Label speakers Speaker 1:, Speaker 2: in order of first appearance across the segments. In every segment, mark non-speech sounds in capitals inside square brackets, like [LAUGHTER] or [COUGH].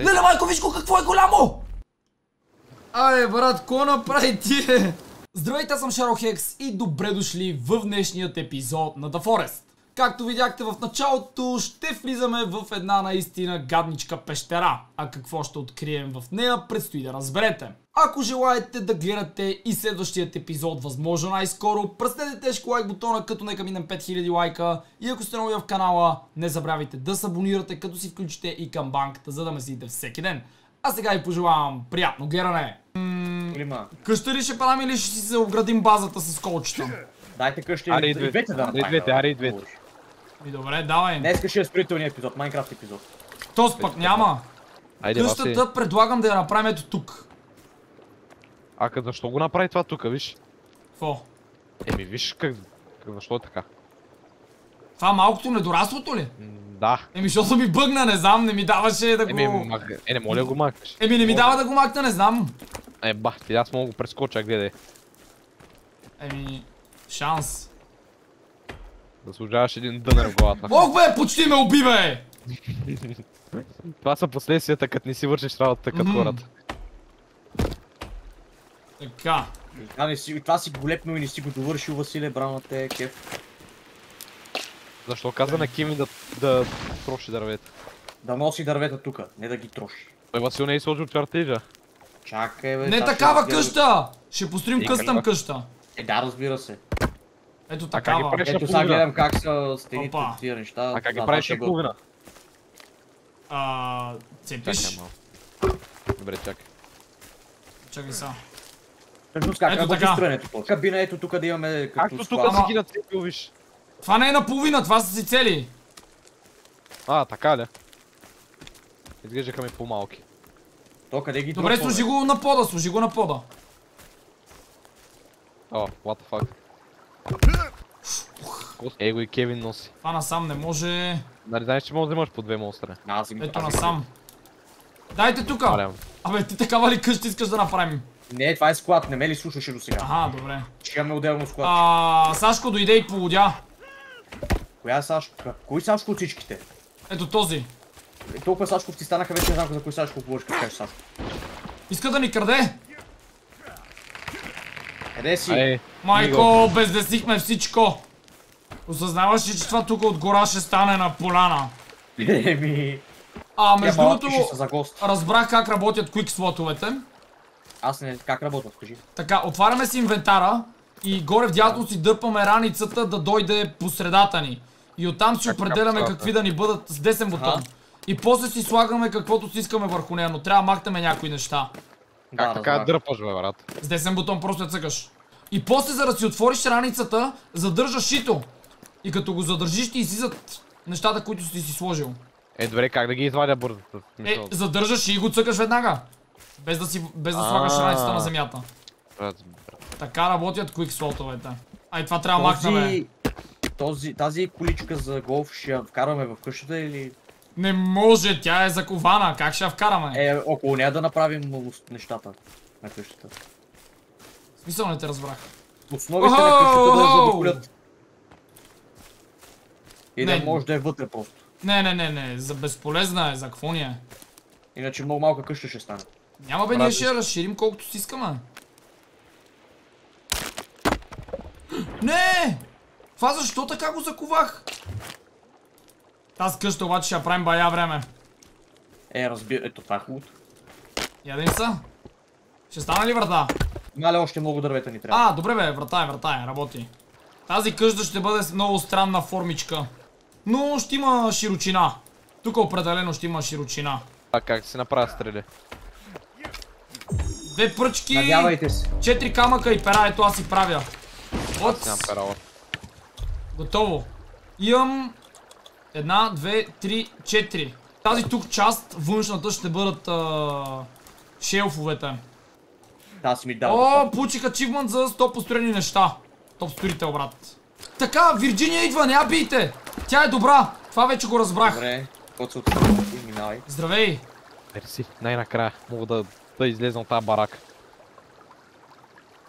Speaker 1: Леле, майко, виж го какво е голямо!
Speaker 2: Абе, брат, какво направи ти? Здравейте, аз съм Шаро Хекс и добре дошли в днешният епизод на The Forest. Както видяхте в началото, ще влизаме в една наистина гадничка пещера. А какво ще открием в нея, предстои да разберете. Ако желаете да гледате и следващият епизод възможно най-скоро, пръснете тежко лайк бутона, като нека минем 5000 лайка. И ако сте нови в канала, не забравяйте да се абонирате, като си включите и камбанката, за да ме следите всеки ден. А сега ви пожелавам приятно гледане.
Speaker 3: Клима.
Speaker 2: Къща ли ще правим или ще си се оградим базата с колчета?
Speaker 3: Дайте къщи
Speaker 4: Аре, и
Speaker 3: и
Speaker 4: двете.
Speaker 3: да
Speaker 4: Аре, и
Speaker 3: направим.
Speaker 4: двете, аре, и двете.
Speaker 2: И добре, давай.
Speaker 3: Днес ще е строителния епизод, Майнкрафт епизод.
Speaker 2: Тост пък няма.
Speaker 4: Айде, Васи.
Speaker 2: Къщата предлагам да я направим ето тук.
Speaker 4: А къде, защо го направи това тук, виж?
Speaker 2: Какво?
Speaker 4: Еми, виж как... как- Защо е така?
Speaker 2: Това малкото недораслото ли?
Speaker 4: Да.
Speaker 2: Еми, защото ми бъгна, не знам, не ми даваше да го...
Speaker 4: Еми, мах... е, не моля да го макнеш.
Speaker 2: Еми, не ми дава да го макна, не знам.
Speaker 4: Е, бах ти, аз мога да го прескоча, гледай.
Speaker 2: Еми, шанс.
Speaker 4: Заслужаваш един дънер в главата.
Speaker 2: Бог бе, почти ме уби бе!
Speaker 4: Това са последствията, като не си вършиш работата като хората.
Speaker 2: Така.
Speaker 3: Си, това си го лепнал и не си го довършил, Василе, браво на те, кеф.
Speaker 4: Защо каза на Кими да, да троши дървета?
Speaker 3: Да носи дървета тука, не да ги троши.
Speaker 4: Той Васил не е сложил чертежа.
Speaker 3: Чакай, бе.
Speaker 2: Не такава къща! Ще построим
Speaker 4: И
Speaker 2: къстъм къща.
Speaker 3: Е, да, разбира се.
Speaker 2: Ето
Speaker 4: А как ги
Speaker 2: такава.
Speaker 4: правиш? Ще
Speaker 3: Ето сега гледам как са стените
Speaker 2: Опа.
Speaker 3: от тия неща.
Speaker 4: А как ги правиш
Speaker 3: ще
Speaker 4: половина?
Speaker 2: А, цепиш?
Speaker 4: Добре, чакай.
Speaker 2: Чакай сега.
Speaker 3: Всъщност как
Speaker 2: Ето
Speaker 3: работи
Speaker 2: така.
Speaker 3: строенето по? Кабина ето тук да имаме като
Speaker 4: Както тук си ги нацепил, виж.
Speaker 2: Това не е наполовина, това са си цели.
Speaker 4: А, така ли? Изглеждаха ми по-малки.
Speaker 3: То къде ги
Speaker 2: Добре, служи го на пода, служи го на пода.
Speaker 4: О, what the fuck. Его и Кевин носи.
Speaker 2: Това насам не може.
Speaker 4: Нали знаеш, че може да имаш по две монстра?
Speaker 3: Аз им-
Speaker 2: Ето насам. Дайте тука. Абе, ти такава ли къща искаш да направим?
Speaker 3: Не, това е склад, не ме ли слушаше до сега?
Speaker 2: Аха, добре.
Speaker 3: Ще имаме отделно склад.
Speaker 2: А, Сашко дойде и полудя.
Speaker 3: Коя е Сашко? Кой Сашко от всичките?
Speaker 2: Ето този.
Speaker 3: Е, Толкова Сашковци станаха, вече не знам за кой Сашко говориш, като кажеш Сашко.
Speaker 2: Иска да ни краде.
Speaker 3: Къде си?
Speaker 4: Ай,
Speaker 2: Майко, бездесихме всичко. Осъзнаваш ли, че това тук от гора ще стане на поляна?
Speaker 3: Еми...
Speaker 2: А,
Speaker 3: Между
Speaker 2: другото, разбрах как работят quick слотовете.
Speaker 3: Аз не... Как работят, кажи?
Speaker 2: Така, отваряме си инвентара и горе вдясно си дърпаме раницата да дойде по средата ни. И оттам си
Speaker 4: Как-
Speaker 2: определяме
Speaker 4: как
Speaker 2: какви да ни бъдат с десен бутон. И после си слагаме каквото си искаме върху нея, но трябва да махнем някои неща.
Speaker 4: как така
Speaker 3: разбрах.
Speaker 4: дърпаш, бе, брат?
Speaker 2: С десен бутон просто я цъкаш. И после за да си отвориш раницата, задържаш шито. И като го задържиш ти излизат нещата, които си си сложил.
Speaker 4: Е, добре, как да ги извадя бързо?
Speaker 2: Е, задържаш и го цъкаш веднага. Без да, си, без да слагаш раницата на земята.
Speaker 4: брат,
Speaker 2: Така работят quick слотовете. Ай, това трябва да махнем.
Speaker 3: Този... Тази количка за голф ще я вкарваме в къщата или...
Speaker 2: Не може, тя е закована. Как ще я вкараме?
Speaker 3: Е, около нея да направим нещата на къщата.
Speaker 2: В смисъл не те разбрах.
Speaker 3: Основите на къщата да задоволят. И
Speaker 2: Не.
Speaker 3: да може да е вътре просто.
Speaker 2: Не, не, не, не. За безполезна е. За какво ни е?
Speaker 3: Иначе много малка къща ще стане.
Speaker 2: Няма бе, ние ще я разширим колкото си искаме. Не! Това защо така го заковах? Тази къща обаче ще я правим бая време.
Speaker 3: Е, разбира, ето това е хубавото.
Speaker 2: Ядем са. Ще стане ли врата?
Speaker 3: Мале още много дървета ни трябва.
Speaker 2: А, добре бе, врата е, врата е, работи. Тази къща ще бъде с много странна формичка. Но ще има широчина. Тук определено ще има широчина.
Speaker 4: а как си направя стрели?
Speaker 2: Две пръчки,
Speaker 3: Надявайте се.
Speaker 2: четири камъка и пера, ето аз си правя. От,
Speaker 4: Аз
Speaker 2: готово. Имам една, две, три, четири. Тази тук част, външната, ще бъдат а, шелфовете.
Speaker 3: Та си ми дал.
Speaker 2: О, получих ачивмент за 100 построени неща. Топ строител, брат. Така, Вирджиния идва, не я бийте. Тя е добра. Това вече го разбрах.
Speaker 3: Добре, отстрани? Минавай.
Speaker 2: Здравей.
Speaker 4: Мерси, най-накрая мога да, да излезна от тази барака.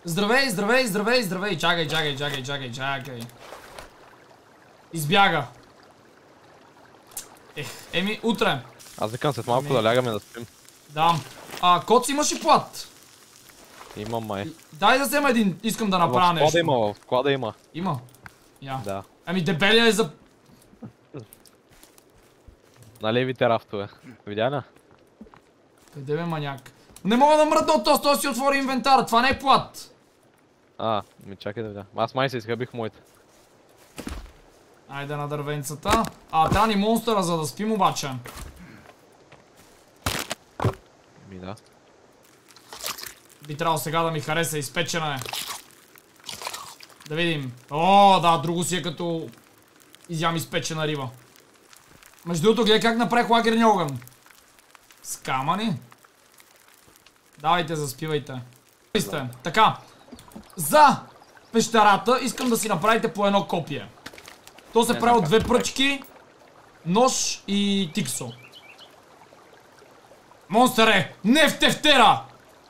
Speaker 2: Здравей, здравей, здравей, здравей. Чакай, чакай, чакай, чакай, чакай. Избяга. Ех, еми, утре.
Speaker 4: Аз викам след малко
Speaker 2: Ами.
Speaker 4: да лягаме да спим.
Speaker 2: Да. А, Коц имаш и плат?
Speaker 4: Имам май.
Speaker 2: Дай да взема един, искам да
Speaker 4: В
Speaker 2: направя
Speaker 4: склада
Speaker 2: нещо.
Speaker 4: има, в склада има.
Speaker 2: Има. Я.
Speaker 4: Да.
Speaker 2: Ами дебелия е за...
Speaker 4: На левите рафтове. Видя ли?
Speaker 2: Къде бе маняк? Не мога да мръдна от този, той си отвори инвентара, това не е плат.
Speaker 4: А, ми чакай да видя. Аз май се изхъбих моите.
Speaker 2: Айде на дървенцата. А, трябва ни монстъра, за да спим обаче.
Speaker 4: Ми да.
Speaker 2: Би трябвало сега да ми хареса, изпечена е. Да видим. О, да, друго си е като изям изпечена риба. Между другото, гледай как направих лагерния огън. С камъни. Давайте, заспивайте. Сте. Така. За пещерата искам да си направите по едно копие. То се прави от две пръчки, нож и тиксо. Монстър е! Не в тефтера!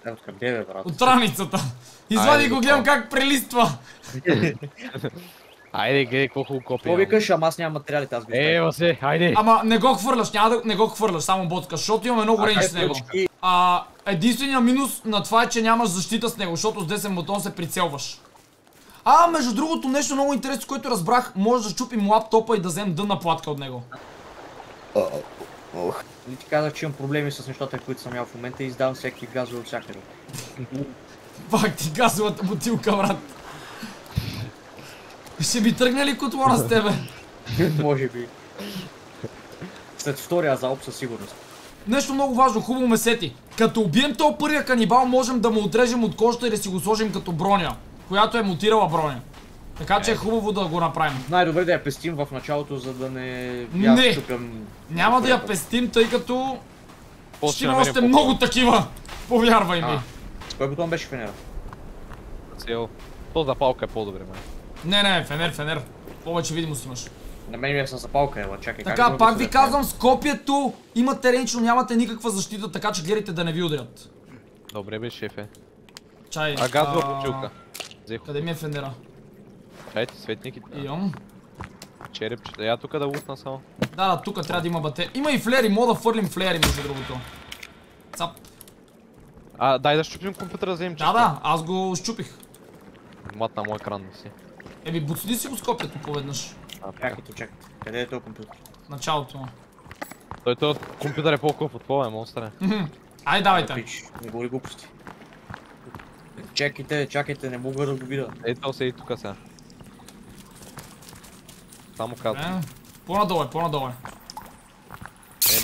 Speaker 3: Е, къде бе, брат?
Speaker 2: От раницата. Извади го, гледам как прелиства. [LAUGHS]
Speaker 4: Айде, гледай колко копи
Speaker 3: Какво
Speaker 4: имам.
Speaker 3: викаш, ама аз нямам материали тази
Speaker 4: Е, Васе, айде!
Speaker 2: Ама не го хвърляш, няма да не го хвърляш, само ботка, защото имаме много рейндж с него. А единственият минус на това е, че нямаш защита с него, защото с 10 бутон се прицелваш. А, между другото, нещо много интересно, което разбрах, може да чупим лаптопа и да вземем дънна платка от него.
Speaker 3: Ти казах, че имам проблеми с нещата, които съм ял в момента и издавам всеки газове от всякъде.
Speaker 2: Пак ти газовата бутилка, брат. Ще ми тръгне ли котлона с тебе? [LAUGHS]
Speaker 3: Може би. След втория залп със сигурност.
Speaker 2: Нещо много важно, хубаво ме сети. Като убием този първия канибал, можем да му отрежем от кожата и да си го сложим като броня, която е мутирала броня. Така че е хубаво да го направим.
Speaker 3: Най-добре да я пестим в началото, за да не...
Speaker 2: Не.
Speaker 3: Я щупям...
Speaker 2: Няма да я пестим, тъй като
Speaker 4: После
Speaker 2: ще има още много такива. Повярвай ми.
Speaker 3: А. Кой бутон беше фенера?
Speaker 4: Цел. То запалка е по-добре, май.
Speaker 2: Не, не, фенер, фенер. Повече видимост имаш.
Speaker 3: На мен ми е с запалка, ела, чакай. как
Speaker 2: Така,
Speaker 3: да
Speaker 2: пак ви казвам, с копието имате рейндж, но нямате никаква защита, така че гледайте да не ви ударят.
Speaker 4: Добре бе, шефе.
Speaker 2: Чай.
Speaker 4: А газова бутилка.
Speaker 2: Къде ми е фенера?
Speaker 4: Чайте, светники.
Speaker 2: Имам.
Speaker 4: Черепчета. Я тук да лутна само.
Speaker 2: Да, да, тук трябва да има бате. Има и флери, мога да фърлим флери, между другото. Цап.
Speaker 4: А, дай да щупим компютъра, да вземем
Speaker 2: Да,
Speaker 4: чисто.
Speaker 2: да, аз го щупих.
Speaker 4: Мат на мой екран да си.
Speaker 2: Еми, буцни си го с копието поведнъж.
Speaker 4: А, така.
Speaker 3: Чакайте, чакайте. Къде е този компютър?
Speaker 2: Началото.
Speaker 4: Той този компютър е по-хубав от монстър е.
Speaker 2: Ай, давайте.
Speaker 3: Пич, не говори глупости. Чакайте, чакайте, не мога да го видя.
Speaker 4: Ей, то се и тук сега. Само казвам.
Speaker 2: По-надолу е, по-надолу е.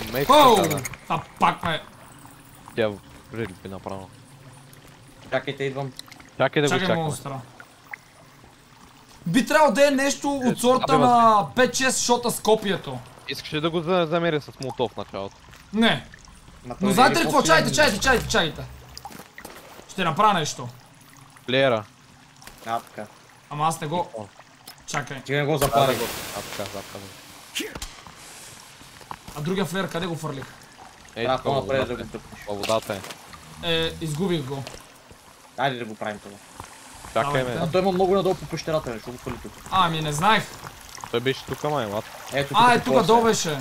Speaker 4: Е, мейк
Speaker 2: Оу!
Speaker 4: да.
Speaker 2: А пак ме...
Speaker 4: Тя би направо.
Speaker 3: Чакайте, идвам.
Speaker 4: Чакай да го
Speaker 2: Чакай
Speaker 4: чакаме.
Speaker 2: монстра. Би трябвало да е нещо от сорта
Speaker 4: абе,
Speaker 2: на 5-6 шота с копието.
Speaker 4: Искаш ли да го за- замеря с молотов в началото?
Speaker 2: Не. Но знаете
Speaker 3: не
Speaker 2: ли
Speaker 3: е
Speaker 2: какво? Чайте, чайте, чайте, чайте. Ще направя нещо.
Speaker 4: Плеера.
Speaker 3: А, така.
Speaker 2: Ама аз не го... Чакай.
Speaker 3: Ти не го
Speaker 4: го. А, така.
Speaker 2: А другия флер къде го фърлих?
Speaker 4: Ей, във
Speaker 3: по-напред да
Speaker 4: водата
Speaker 3: го
Speaker 4: е. Във водата е.
Speaker 2: Е, изгубих го.
Speaker 3: Айде да го правим това.
Speaker 4: Чакай ме.
Speaker 3: А той има много надолу по пещерата, ще го фали тук.
Speaker 2: Ами не знаех.
Speaker 4: Той беше тук, май, лад.
Speaker 3: Ето
Speaker 2: А, е тук долу беше.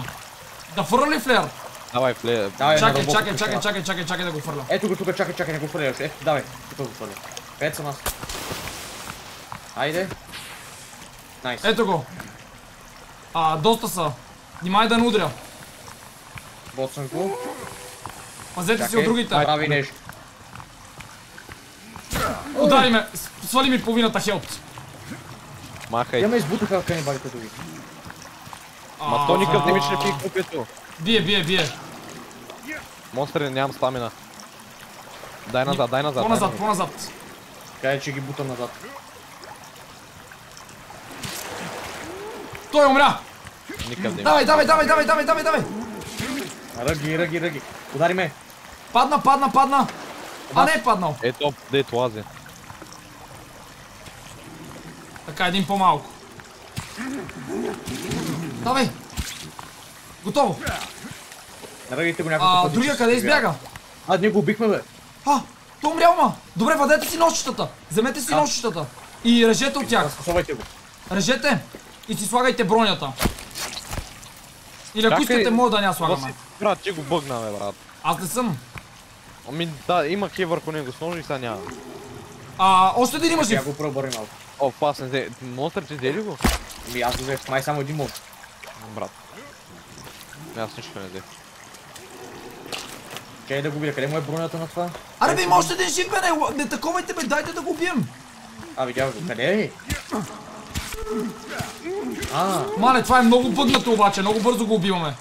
Speaker 2: Да фърля ли флер?
Speaker 4: Давай, плеер.
Speaker 3: Давай,
Speaker 2: Чакай, чакай, чакай, чакай, чакай, чакай да го фърля.
Speaker 3: Ето го тук, чакай, чакай, не го фърляш. Ето, давай, тук го фърля. Пет съм аз. Айде. Найс.
Speaker 2: Ето го. А, доста са. Внимай да не удря.
Speaker 3: Боцам го.
Speaker 2: Пазете си от другите.
Speaker 3: Прави нещо.
Speaker 2: Удари ме. Свали ми половината хелт.
Speaker 4: Махай.
Speaker 3: Я ме избутаха канибалите други.
Speaker 4: Ма то никакъв не ми ще пи купето.
Speaker 2: Бие, бие, бие.
Speaker 4: Монстър, нямам стамина. Дай назад, дай назад.
Speaker 2: По-назад, по-назад.
Speaker 3: Кай, че ги бутам назад.
Speaker 2: Той умря.
Speaker 4: Никъв не
Speaker 2: Давай, давай, давай, давай, давай, давай, давай.
Speaker 3: Ръги, ръги, ръги. Удари ме.
Speaker 2: Падна, падна, падна. А не е паднал.
Speaker 4: Ето, дето лази.
Speaker 2: Така, един по-малко. Давай. Готово.
Speaker 3: Ръгите го няколко
Speaker 2: А, другия къде избяга?
Speaker 3: А, ние го убихме, бе.
Speaker 2: А, той умрял, ма. Добре, вадете си нощчетата. Вземете си нощчетата. И режете от тях.
Speaker 3: Разпособайте го.
Speaker 2: Режете. И си слагайте бронята. Или ако
Speaker 4: Чакай,
Speaker 2: искате, може да ня
Speaker 4: си, брат, ти го бъгна, бе, брат.
Speaker 2: Аз не съм.
Speaker 4: Ами да, имах и върху него с ножи и сега няма.
Speaker 2: А, още един има
Speaker 3: Я
Speaker 2: жив.
Speaker 3: го преобърни малко.
Speaker 4: О, опасен, де. Монстър ти дели го?
Speaker 3: Ми аз го взех, май само един мод.
Speaker 4: Брат. Ами Аз нищо не взех.
Speaker 3: Чай да го видя, къде му е бронята на това?
Speaker 2: Аре бе, има още един жив, бе, не, не таковайте, бе, дайте да го убием.
Speaker 3: А, видях го, къде е? А,
Speaker 2: Мале, това е много бъгнато обаче, много бързо го убиваме.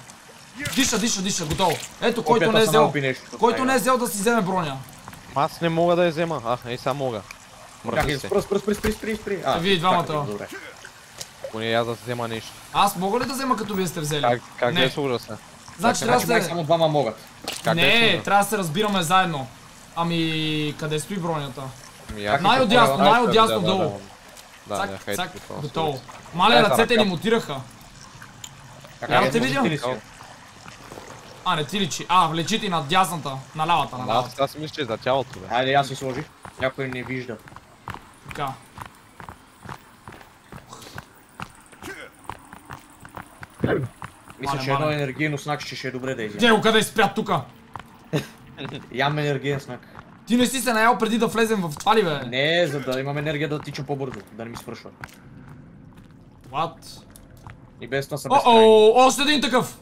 Speaker 2: Диша, диша, диша, готово. Ето, който
Speaker 3: Опята
Speaker 2: не е взел, който не
Speaker 3: е.
Speaker 2: е взел да си вземе броня.
Speaker 4: Аз не мога да я взема. А, ей сега мога.
Speaker 3: е?
Speaker 4: се.
Speaker 3: Спръс, спръс, спръс, спръс, спръс, спръс. А,
Speaker 2: Вие двамата.
Speaker 4: Поне аз да взема нещо.
Speaker 2: Аз мога ли да взема като вие сте взели?
Speaker 4: Как, как да
Speaker 2: Не.
Speaker 4: е с ужаса?
Speaker 2: Значи трябва
Speaker 3: Значи
Speaker 2: да се...
Speaker 3: само двама могат.
Speaker 4: Как да е
Speaker 2: Не, трябва да се разбираме заедно. Ами, къде стои бронята?
Speaker 4: Ами,
Speaker 3: Да,
Speaker 2: най-отдясно
Speaker 4: да, да,
Speaker 2: долу.
Speaker 4: Да, да,
Speaker 2: Цак,
Speaker 4: хайде.
Speaker 2: цак,
Speaker 4: готово.
Speaker 2: Мале,
Speaker 4: Дай
Speaker 2: ръцете ни мутираха. Да
Speaker 3: е?
Speaker 2: те видя? А, не ти личи. А, влечи ти на дясната, на лявата, на
Speaker 4: Да,
Speaker 2: лявата.
Speaker 4: аз сега си мисля, че е за тялото, бе.
Speaker 3: Айде, аз си сложих. Някой не вижда.
Speaker 2: Така.
Speaker 3: Мисля, че едно енергийно знак ще ще е добре да изяде.
Speaker 2: Дего, къде е спрят тука? [LAUGHS]
Speaker 3: Ям енергиен знак.
Speaker 2: Ти не си се наял преди да влезем в това ли, бе?
Speaker 3: Не, за да имам енергия да тичам по-бързо, да не ми свършва.
Speaker 2: What?
Speaker 3: И без това без
Speaker 2: О-о, още един такъв!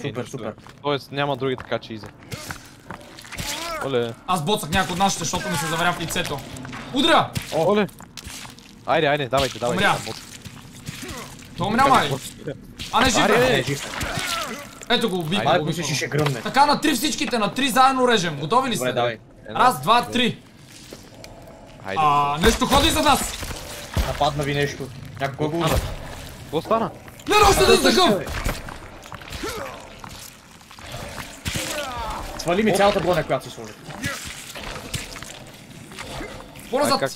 Speaker 3: Супер, супер.
Speaker 4: Тоест няма други така че изи. Оле.
Speaker 2: Аз боцах някой от нашите, защото ми се заваря в лицето. Удря!
Speaker 4: Оле. Айде, айде, давайте, давайте.
Speaker 2: Умря. То умря, май. А не жив е.
Speaker 3: е.
Speaker 2: Ето го,
Speaker 3: мисля, че
Speaker 2: убихме
Speaker 3: ще гръмне.
Speaker 2: Така на три всичките, на три заедно режем. Готови ли
Speaker 3: Добре,
Speaker 2: сте?
Speaker 3: давай.
Speaker 2: Раз, два, три.
Speaker 4: Айде.
Speaker 2: А, нещо ходи за нас!
Speaker 3: Нападна ви нещо. Някой го удар.
Speaker 4: Какво стана?
Speaker 2: Не, още един такъв!
Speaker 3: Свали ми цялата броня, която си сложих.
Speaker 4: Ай,
Speaker 2: По-назад!
Speaker 4: как?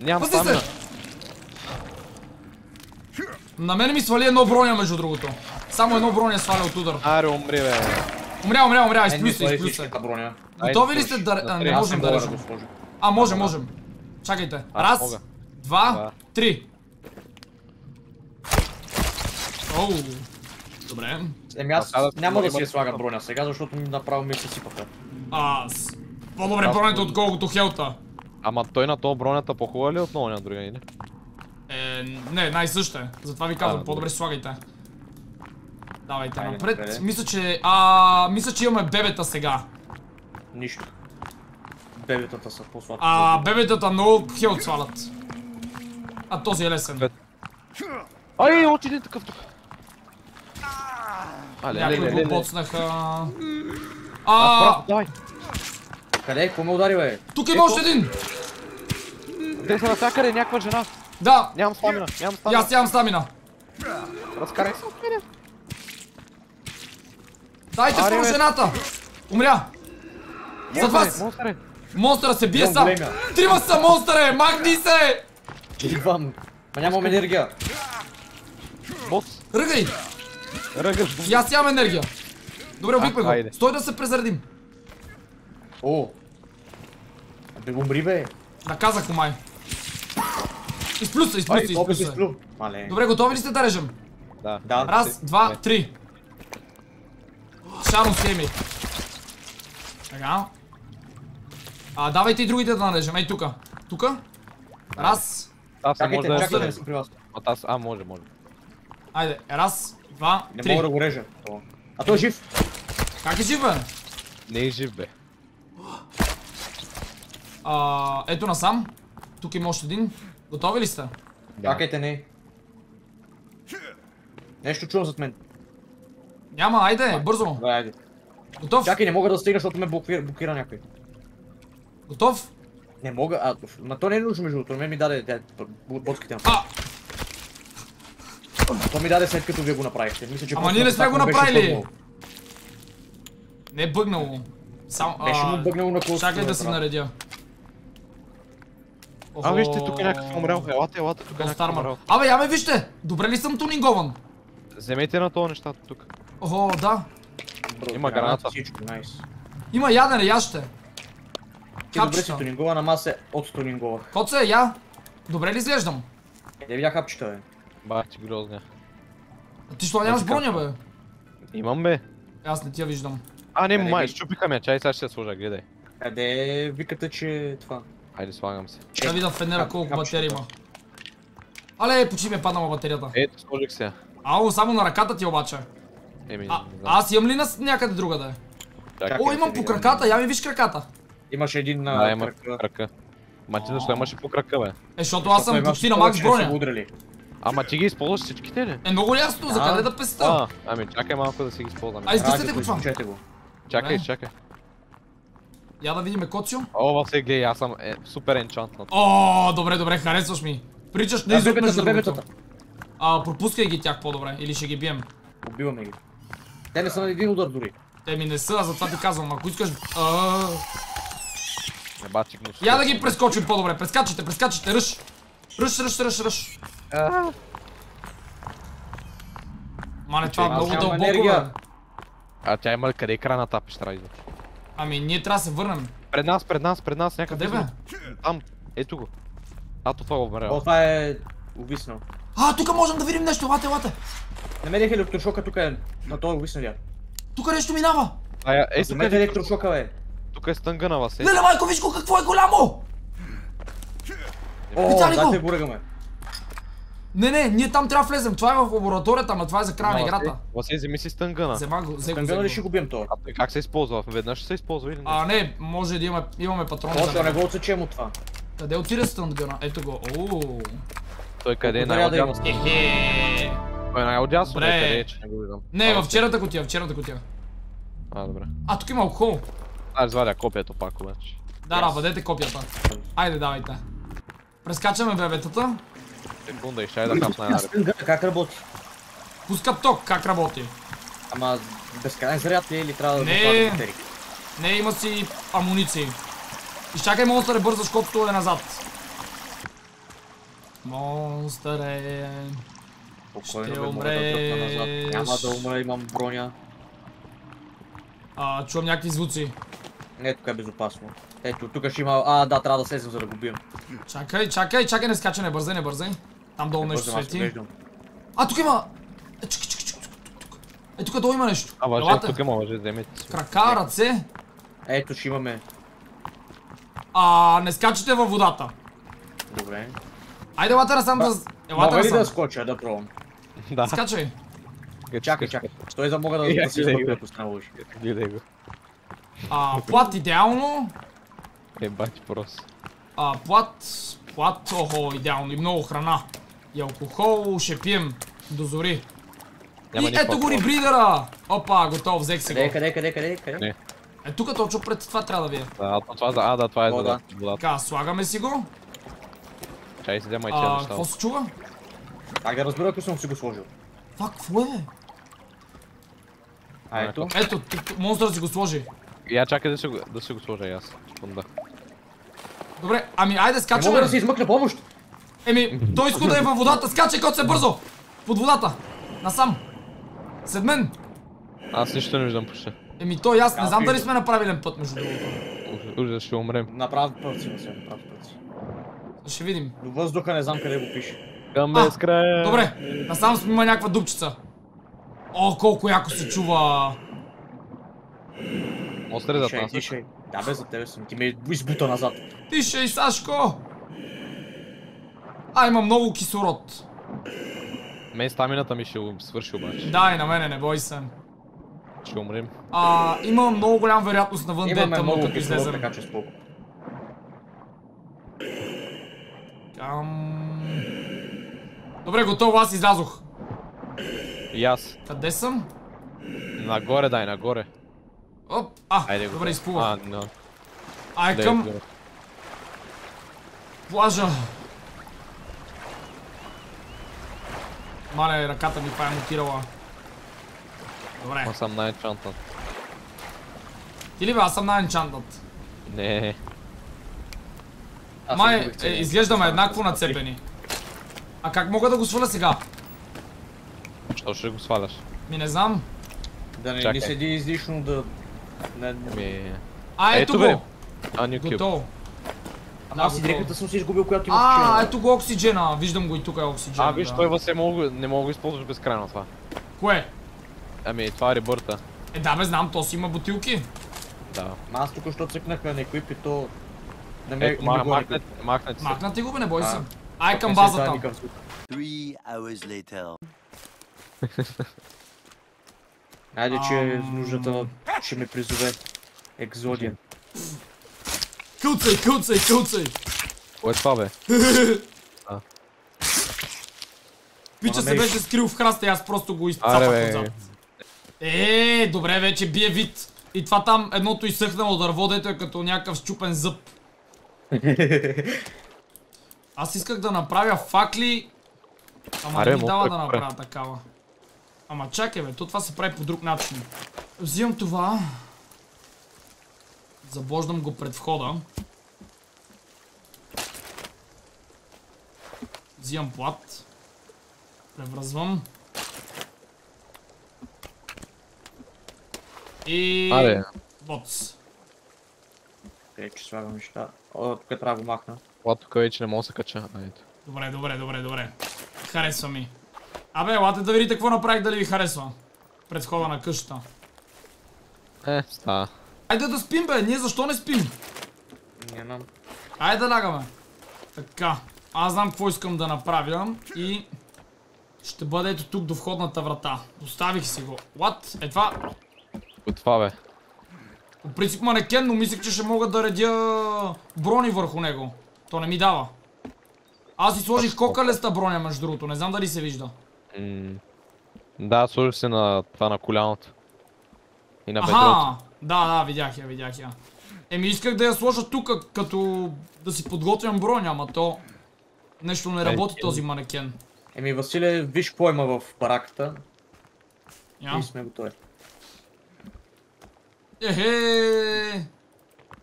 Speaker 4: Нямам стамина.
Speaker 2: се! На мене ми свали едно броня, между другото. Само едно броня сваля от удар.
Speaker 4: Аре, умри, бе.
Speaker 2: Умря, умря, умря,
Speaker 3: Не, ми
Speaker 2: изплю се,
Speaker 3: свали
Speaker 2: изплю се.
Speaker 3: всичката броня.
Speaker 2: Готови ли сте да... а, Не можем да
Speaker 3: сложа.
Speaker 2: А, можем, можем. Чакайте.
Speaker 4: Аз
Speaker 2: Раз, два, три. Оу. Добре.
Speaker 3: Еми аз няма да си я слагам броня сега, защото ми направо ми се сипаха.
Speaker 2: Аз. По-добре бронята, отколкото хелта.
Speaker 4: Ама той на то бронята по-хубава ли е отново на другия, или?
Speaker 2: Е, не, най-съща е. Затова ви казвам, по-добре слагайте. Давайте
Speaker 3: Айде,
Speaker 2: напред.
Speaker 3: напред.
Speaker 2: Мисля, че... А, мисля, че имаме бебета сега.
Speaker 3: Нищо. Бебетата са по-сладки.
Speaker 2: А, бебетата много хелт свалят. А този е лесен.
Speaker 4: Бе- Ай, още един такъв тук. Але,
Speaker 2: Някои
Speaker 4: ле,
Speaker 2: го
Speaker 4: ле, ле.
Speaker 2: боцнаха.
Speaker 4: А, давай.
Speaker 3: Къде? Какво ме удари, бе?
Speaker 2: тук има още един.
Speaker 4: Те са навсякъде, някаква жена.
Speaker 2: Да,
Speaker 4: Нямам стамина, нямам
Speaker 2: и
Speaker 4: стамина.
Speaker 2: аз нямам стамина.
Speaker 4: Разкарай се от мене.
Speaker 2: Дайте
Speaker 4: бе.
Speaker 2: жената. Умря. Зад вас.
Speaker 4: Монстър
Speaker 2: Монстъра се бие сам. Трима са монстъре, махни се.
Speaker 3: Идвам. Ма нямам енергия.
Speaker 4: Бос.
Speaker 2: Ръгай.
Speaker 4: Ръгаш.
Speaker 2: И аз нямам енергия. Добре, убихме го. Стой да се презаредим.
Speaker 3: О. Бе, умри, бе.
Speaker 2: Наказах го май. Изплю се, изплю се, изплю
Speaker 3: Опит си
Speaker 2: се.
Speaker 3: сплю. Мале.
Speaker 2: Добре, готови ли сте да режем?
Speaker 4: Да.
Speaker 3: Да.
Speaker 2: Раз, два, три. Шарон схеми. Така. А, давайте и другите да нарежем. Ей, тука. Тука. Раз.
Speaker 4: Аз не може да
Speaker 3: чакайте, не при вас.
Speaker 4: Аз, а, може, може.
Speaker 2: Айде, раз, два,
Speaker 3: Не
Speaker 2: три.
Speaker 3: мога да го режа. А той е жив.
Speaker 2: Как е жив, бе?
Speaker 4: Не е жив, бе.
Speaker 2: А, ето насам. Тук има още един. Готови ли сте?
Speaker 4: Да.
Speaker 3: Чакайте, не. Нещо чувам зад мен.
Speaker 2: Няма, айде, бързо.
Speaker 3: Айде.
Speaker 2: Готов?
Speaker 3: Чакай, не мога да стигна, защото ме блокира, блокира някой.
Speaker 2: Готов?
Speaker 3: Не мога, а, ма то не е нужно между другото, мен ми даде тя, боцките.
Speaker 2: А,
Speaker 3: То ми даде след като вие го направихте. Мисля, че
Speaker 2: Ама ние не сме го направили. не е бъгнало. Само,
Speaker 3: Беше му бъгнало на колото.
Speaker 2: Чакай да си наредя.
Speaker 4: А, вижте, тук е някакъв умрял. Елате, елате, тук е някакъв умрял.
Speaker 2: Абе, я ме вижте! Добре ли съм тунингован?
Speaker 4: Вземете на това нещата тук.
Speaker 2: Охо, да.
Speaker 4: Има граната.
Speaker 3: Всичко, найс.
Speaker 2: Има ядене, яще.
Speaker 3: Ти добре си
Speaker 2: Капчета.
Speaker 3: тунингован, ама аз се оттунинговах.
Speaker 2: Коце, я. Добре ли изглеждам?
Speaker 3: Не видях хапчета, бе.
Speaker 4: Бати грозня.
Speaker 2: А ти що нямаш броня, бе?
Speaker 4: Имам бе.
Speaker 2: Е, Аз не ти я виждам.
Speaker 4: А, не,
Speaker 3: Къде
Speaker 4: май, щупиха ме, чай сега ще се сложа, гледай.
Speaker 3: Къде викате, че е това?
Speaker 4: Хайде, слагам се.
Speaker 2: Да видя в фенера колко батерия има. Але, почти ми е паднала батерията.
Speaker 4: Ето, сложих се.
Speaker 2: Ало, само на ръката ти обаче.
Speaker 4: Еми,
Speaker 2: А, аз имам ли нас някъде другаде?
Speaker 4: Чакай.
Speaker 2: О, имам по краката, я ми виж краката.
Speaker 3: Имаш един
Speaker 4: Да,
Speaker 3: на
Speaker 4: има
Speaker 3: крака.
Speaker 4: Ма ти защо имаше по крака, бе?
Speaker 2: Е, защото аз съм
Speaker 3: имаш
Speaker 2: почти на макс
Speaker 3: да
Speaker 2: броня.
Speaker 4: Ама ти ги използваш всичките ли?
Speaker 2: Е, много ясно, за
Speaker 3: Да.
Speaker 2: къде да песта?
Speaker 4: А, ами чакай малко да си ги използваме.
Speaker 2: Ай, изгъстете
Speaker 3: Радиото,
Speaker 2: го това.
Speaker 4: Чакай, чакай.
Speaker 2: Я да видим Коцио.
Speaker 4: О, в сега аз съм е, супер енчантнат.
Speaker 2: О, добре, добре, харесваш ми. Причаш не
Speaker 3: А,
Speaker 2: изот между другото.
Speaker 3: бебетата.
Speaker 2: А, пропускай ги тях по-добре, или ще ги бием.
Speaker 3: Убиваме ги. Те не са на един удар дори.
Speaker 2: Те ми не са, затова ти казвам, ако искаш... А. Я да ги прескочим по-добре, прескачайте, прескачайте, ръш! Ръш, ръш, ръш, ръш. Мане, това е
Speaker 3: аз
Speaker 2: много дълбоко, бе.
Speaker 4: А тя има къде е крайната пещера идва?
Speaker 2: Ами, ние трябва да се върнем.
Speaker 4: Пред нас, пред нас, пред нас, някъде.
Speaker 2: Къде, бе?
Speaker 4: Там, ето го. Ато това го
Speaker 3: О,
Speaker 4: умря.
Speaker 3: това е увиснал.
Speaker 2: А, тук можем да видим нещо, лате, лате.
Speaker 3: Намерих електрошока тук е на този увисналия.
Speaker 2: Тук нещо минава.
Speaker 4: Ая, е, тук
Speaker 3: Вземете
Speaker 4: е,
Speaker 3: електрошока, бе.
Speaker 4: тук е стънгана вас. Е.
Speaker 2: Леле, майко, виж го какво е голямо!
Speaker 3: О,
Speaker 2: ли го?
Speaker 3: дайте го ръгаме.
Speaker 2: Не, не, ние там трябва да влезем. Това е в лабораторията, ама това е за края на играта.
Speaker 4: Е, вземи си стънгана.
Speaker 2: Взема го, взе го,
Speaker 3: Тънгана ли ще
Speaker 2: го.
Speaker 3: го бием това?
Speaker 4: А как се използва? Веднъж ще се използва или не?
Speaker 2: А, не, може да имаме, имаме патрони
Speaker 3: Може да не го отсечем от това.
Speaker 2: Къде отиде стънгъна? Ето го. Ооо.
Speaker 4: Той къде е
Speaker 3: Благодаря да има.
Speaker 4: най-отдясно?
Speaker 2: Ехе.
Speaker 4: Той е най-отдясно, бе, къде е, че не го виждам.
Speaker 2: Не,
Speaker 4: А,
Speaker 2: в черната кутия, в черната кутия.
Speaker 4: А, добре.
Speaker 2: А, тук има алкохол.
Speaker 4: Аз извадя копието пак обаче.
Speaker 2: Да, да, бъдете копията. Айде, давайте. Прескачаме бебетата.
Speaker 4: Секунда и ще я да хапна една
Speaker 3: как работи?
Speaker 2: Пуска ток, как работи?
Speaker 3: Ама безкрайен заряд ли е или трябва да
Speaker 2: Не. Не, има си амуниции. Изчакай монстър е бързо, защото е назад. Монстър е...
Speaker 3: Спокойно,
Speaker 2: Ще
Speaker 3: бе, мога да. Няма да умра, имам броня.
Speaker 2: А, чувам някакви звуци.
Speaker 3: Не, тук е безопасно. Ето, тук ще има... А, да, трябва да слезем, за да го бием.
Speaker 2: Чакай, чакай, чакай, не скачай, не бързай, не бързай. Там долу нещо
Speaker 3: Бързам,
Speaker 2: свети. А, тук има... Е, чакай, чакай, чакай, тук, тук. Е, тук долу има нещо.
Speaker 4: А, въже, тук има въже, вземете.
Speaker 2: Крака, ръце.
Speaker 3: Ето, ще имаме.
Speaker 2: А, не скачате във водата.
Speaker 3: Добре.
Speaker 2: Айде, елате насам да... Елате
Speaker 3: Мога ли да скоча, да пробвам?
Speaker 4: Да,
Speaker 2: Скачай.
Speaker 3: Чакай, чакай. Той за мога да,
Speaker 4: Я
Speaker 3: да си избавя, ако лъжи.
Speaker 4: Гледай го.
Speaker 2: А, плат идеално.
Speaker 4: Е, бати просто.
Speaker 2: А, плат... Плат, охо, идеално. И много храна. И алкохол ще пием. До зори.
Speaker 4: Няма
Speaker 2: и ето го
Speaker 4: полза.
Speaker 2: рибридера! Опа, готов, взех
Speaker 3: Къде,
Speaker 2: го.
Speaker 3: къде, къде, къде, къде?
Speaker 2: Е, тук точно пред това трябва да ви е.
Speaker 4: Да, а това за... А, да, това е за да.
Speaker 2: Така, слагаме си го.
Speaker 4: Чай си взема и тия неща.
Speaker 2: какво се чува?
Speaker 3: Как да разбера, ако съм си го сложил?
Speaker 2: Това какво е?
Speaker 3: А, ето.
Speaker 2: Ето, монстър си го сложи.
Speaker 4: Я чакай да си го, да си го сложа и аз. Секунда.
Speaker 2: Добре, ами айде
Speaker 3: Не
Speaker 2: скачаме.
Speaker 3: мога да се измъкна помощ!
Speaker 2: Еми, той иска да е във водата. Скачай, кот се бързо! Под водата. Насам. След мен.
Speaker 4: Аз нищо не виждам почти.
Speaker 2: Еми, той аз не знам дали сме на правилен път, между другото.
Speaker 4: Уж- Ужас, ще умрем.
Speaker 3: Направо път си, направо път си.
Speaker 2: Ще видим.
Speaker 3: До въздуха не знам къде го пише.
Speaker 4: Към
Speaker 2: А,
Speaker 4: безкрая.
Speaker 2: Добре, насам сме има някаква дупчица. О, колко яко се чува.
Speaker 4: Остре
Speaker 3: Тише,
Speaker 4: нас.
Speaker 3: тише. Да, бе, за тебе съм. Ти ме избута назад.
Speaker 2: Тише и Сашко! А, има много кислород.
Speaker 4: Мен стамината ми ще свърши обаче.
Speaker 2: Дай на мене, не бой се.
Speaker 4: Ще умрем.
Speaker 2: А, има много голям вероятност навън да
Speaker 3: Имаме
Speaker 2: тъмно,
Speaker 3: много
Speaker 2: като
Speaker 3: кислород,
Speaker 2: излезем.
Speaker 3: така че споко.
Speaker 2: Ам... Добре, готово, аз излязох.
Speaker 4: И аз.
Speaker 2: Къде съм?
Speaker 4: Нагоре дай, нагоре.
Speaker 2: Оп, а,
Speaker 4: Айде
Speaker 2: добре, изплувах.
Speaker 4: А, no.
Speaker 2: Ай, към плажа. Мале, ръката ми това е мутирала. Добре.
Speaker 4: Аз съм най-чантан.
Speaker 2: Ти ли бе, аз съм най-енчантът.
Speaker 4: Не.
Speaker 3: Аз
Speaker 2: Май, е, изглеждаме еднакво нацепени. А как мога да го сваля сега?
Speaker 4: Що ще го сваляш?
Speaker 2: Ми не знам.
Speaker 3: Да не
Speaker 4: Чакай.
Speaker 3: ни седи излишно да... Не, не.
Speaker 4: Ми...
Speaker 2: А, ето,
Speaker 4: Ето бе.
Speaker 2: го.
Speaker 4: А, New.
Speaker 2: Готово.
Speaker 3: Ама аз и
Speaker 2: готово.
Speaker 3: директната съм си изгубил, която има
Speaker 2: А, ето го оксиджена. Виждам го и тук е оксиджен.
Speaker 4: А, виж,
Speaker 2: да.
Speaker 4: той въз е мога, не мога да използваш безкрайно това.
Speaker 2: Кое?
Speaker 4: Ами, това е ребърта.
Speaker 2: Е, да бе, знам, то си има бутилки.
Speaker 4: Да.
Speaker 3: Ма аз тук що цъкнах на еквип и Не ме,
Speaker 4: Ето,
Speaker 3: не ми
Speaker 4: ма-
Speaker 3: го
Speaker 4: махнете, махнете се.
Speaker 2: Махнати го бе, не бой се. Ай към базата.
Speaker 5: Three hours later.
Speaker 3: Айде, че
Speaker 2: Ам.
Speaker 3: нуждата ще ме призове. Екзодия.
Speaker 2: Кълцай, кълцай, кълцай.
Speaker 4: Кое е това, бе? [LAUGHS]
Speaker 2: Пича се
Speaker 3: не-
Speaker 2: беше скрил в храста и аз просто го изцапах отзад. Е, добре, вече бие вид. И това там едното изсъхнало дърво, дето е като някакъв щупен зъб. [LAUGHS] Аз исках да направя факли, ама
Speaker 4: Аре,
Speaker 2: не ми
Speaker 4: мога
Speaker 2: дава
Speaker 4: да
Speaker 2: направя такава. Ама чакай бе, то това се прави по друг начин. Взимам това. Забождам го пред входа. Взимам плат. Превръзвам. И...
Speaker 4: Аре,
Speaker 2: Боц.
Speaker 3: Е, че слагам неща. О, тук трябва да го махна.
Speaker 4: това тук вече не мога да се кача.
Speaker 2: Добре, добре, добре, добре. Харесва ми. Абе, елате да видите какво направих, дали ви харесва. Пред входа на къщата.
Speaker 4: Е, става.
Speaker 2: Айде да спим, бе, ние защо не спим?
Speaker 3: Нямам.
Speaker 2: Айде да лягаме. Така, аз знам какво искам да направя и ще бъде ето тук до входната врата. Оставих си го. What? Е това,
Speaker 4: От това, бе.
Speaker 2: По принцип манекен, но мислех, че ще мога да редя брони върху него. То не ми дава. Аз си сложих кокалеста броня, между другото, не знам дали се вижда.
Speaker 4: М, Да, сложих се на това на коляното. И на бедрото.
Speaker 2: Аха, да, да, видях я, видях я. Еми исках да я сложа тук, като да си подготвям броня, ама то нещо не работи този манекен.
Speaker 3: Еми, Василе, виж какво има в бараката. И сме готови.
Speaker 2: Ехе.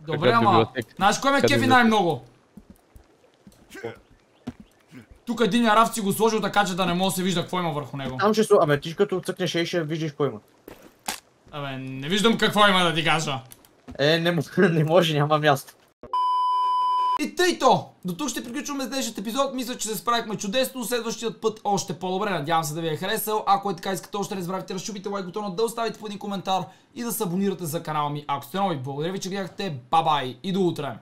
Speaker 2: Добре, ама. Знаеш кой ме кефи най-много? Тук един раф си го сложил така, че да не може да се вижда какво има върху него.
Speaker 3: Там ще. Аме ти като цъкнеш и ще виждаш какво има.
Speaker 2: Абе, не виждам какво има да ти кажа.
Speaker 3: Е, не, [LAUGHS] не може, няма място.
Speaker 2: И тъй то! До тук ще приключваме с днешният епизод. Мисля, че се справихме чудесно. Следващият път още по-добре. Надявам се да ви е харесал. Ако е така искате още да разчупите лайк бутона, да оставите по един коментар и да се абонирате за канала ми, ако сте нови. Благодаря ви, че гледахте. Бабай и до утре!